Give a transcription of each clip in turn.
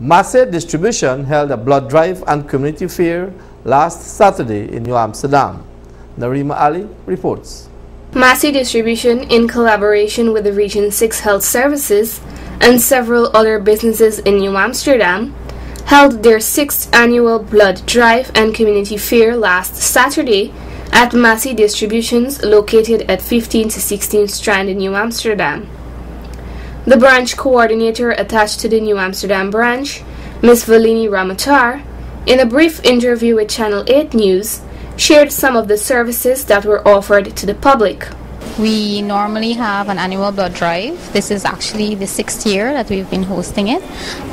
Massy Distribution held a blood drive and community fair last Saturday in New Amsterdam. Narima Ali reports. Massy Distribution, in collaboration with the Region 6 Health Services and several other businesses in New Amsterdam, held their sixth annual blood drive and community fair last Saturday at Massy Distributions located at 15 to 16 Strand in New Amsterdam. The branch coordinator attached to the New Amsterdam branch, Ms. Valini Ramatar, in a brief interview with Channel 8 News, shared some of the services that were offered to the public. We normally have an annual blood drive. This is actually the sixth year that we've been hosting it.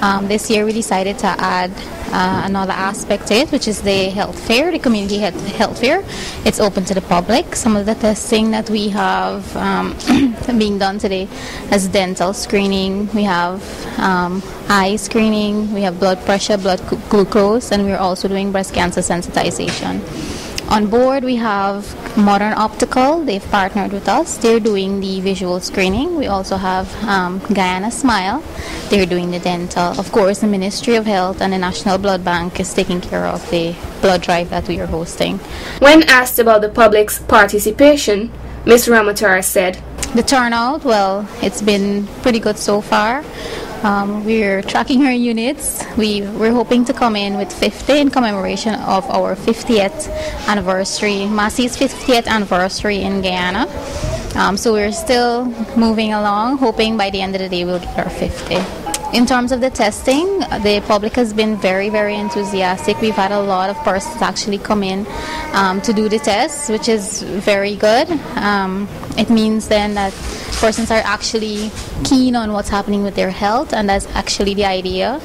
Um, this year we decided to add uh, another aspect to it, which is the health fair, the community health, fair. It's open to the public. Some of the testing that we have um, being done today is dental screening. We have um, eye screening. We have blood pressure, blood glucose, and we're also doing breast cancer sensitization. On board, we have Modern Optical. They've partnered with us. They're doing the visual screening. We also have um, Guyana Smile. They're doing the dental. Of course, the Ministry of Health and the National Blood Bank is taking care of the blood drive that we are hosting. When asked about the public's participation, Ms. Ramatar said, The turnout, well, it's been pretty good so far. Um, we're tracking our units. We, we're hoping to come in with 50 in commemoration of our 50th anniversary, Massy's 50th anniversary in Guyana. Um, so we're still moving along, hoping by the end of the day we'll get our 50. In terms of the testing, the public has been very, very enthusiastic. We've had a lot of persons actually come in um, to do the tests, which is very good. Um, it means then that persons are actually keen on what's happening with their health, and that's actually the idea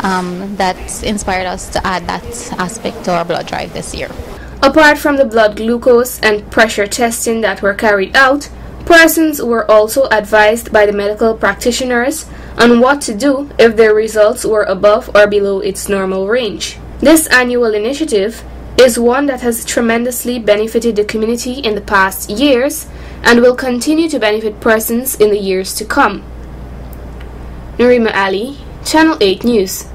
um, that inspired us to add that aspect to our blood drive this year. Apart from the blood glucose and pressure testing that were carried out, persons were also advised by the medical practitioners on what to do if their results were above or below its normal range. This annual initiative is one that has tremendously benefited the community in the past years and will continue to benefit persons in the years to come. Narima Ali, Channel 8 News.